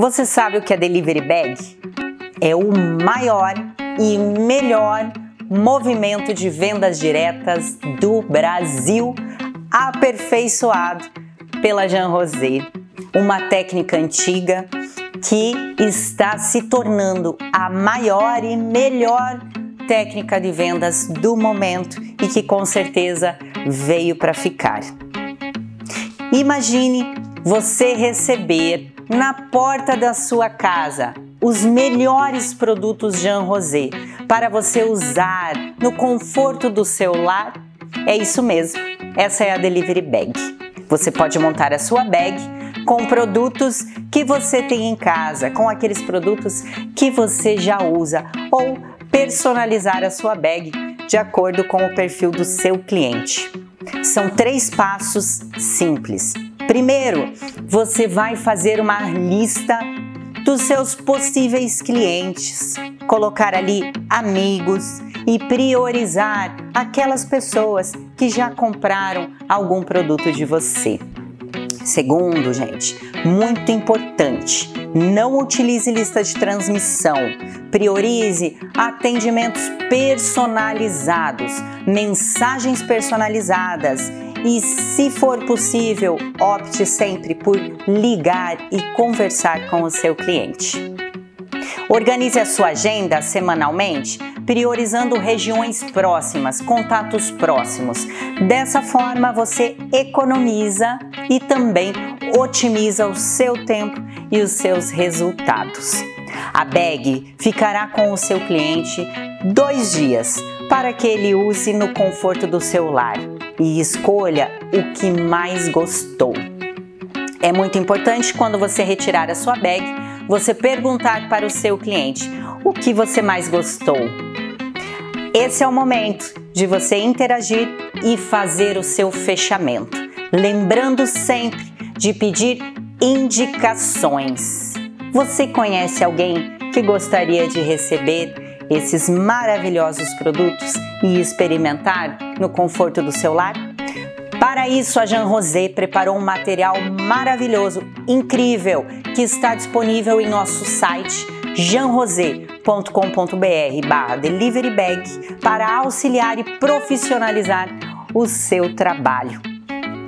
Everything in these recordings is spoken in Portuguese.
Você sabe o que é Delivery Bag? É o maior e melhor movimento de vendas diretas do Brasil, aperfeiçoado pela Jean Rosé, uma técnica antiga que está se tornando a maior e melhor técnica de vendas do momento e que com certeza veio para ficar. Imagine você receber na porta da sua casa os melhores produtos Jean Rosé para você usar no conforto do seu lar. É isso mesmo. Essa é a Delivery Bag. Você pode montar a sua bag com produtos que você tem em casa, com aqueles produtos que você já usa ou personalizar a sua bag de acordo com o perfil do seu cliente. São três passos simples. Primeiro, você vai fazer uma lista dos seus possíveis clientes, colocar ali amigos e priorizar aquelas pessoas que já compraram algum produto de você. Segundo, gente, muito importante, não utilize lista de transmissão. Priorize atendimentos personalizados, mensagens personalizadas e, se for possível, opte sempre por ligar e conversar com o seu cliente. Organize a sua agenda semanalmente, priorizando regiões próximas, contatos próximos. Dessa forma, você economiza e também otimiza o seu tempo e os seus resultados. A bag ficará com o seu cliente dois dias para que ele use no conforto do seu lar e escolha o que mais gostou. É muito importante quando você retirar a sua bag, você perguntar para o seu cliente o que você mais gostou. Esse é o momento de você interagir e fazer o seu fechamento. Lembrando sempre de pedir indicações. Você conhece alguém que gostaria de receber esses maravilhosos produtos e experimentar no conforto do seu lar? Para isso, a Jean Rosé preparou um material maravilhoso, incrível, que está disponível em nosso site jeanrosé.com.br delivery bag para auxiliar e profissionalizar o seu trabalho.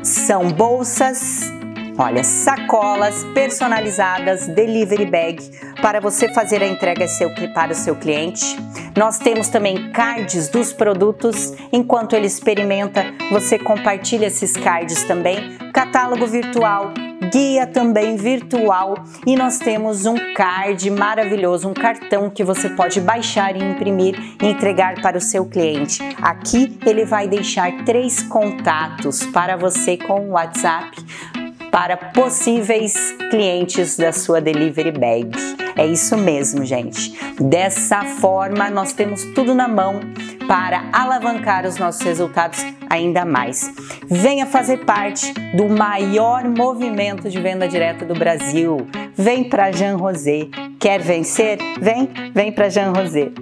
São bolsas, olha, sacolas personalizadas, delivery bag, para você fazer a entrega para o seu cliente. Nós temos também cards dos produtos. Enquanto ele experimenta, você compartilha esses cards também. Catálogo virtual, guia também virtual e nós temos um card maravilhoso, um cartão que você pode baixar e imprimir e entregar para o seu cliente. Aqui ele vai deixar três contatos para você com o WhatsApp para possíveis clientes da sua delivery bag. É isso mesmo, gente. Dessa forma, nós temos tudo na mão para alavancar os nossos resultados ainda mais. Venha fazer parte do maior movimento de venda direta do Brasil. Vem para Jean Rosé. Quer vencer? Vem, vem para Jean Rosé.